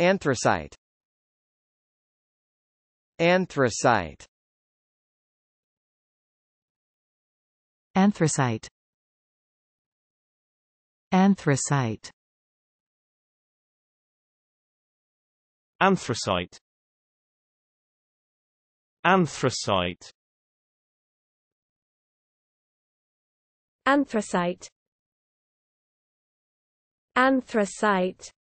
Anthracite. Anthracite. Anthracite. Anthracite. Anthracite. Anthracite. Anthracite. Anthracite.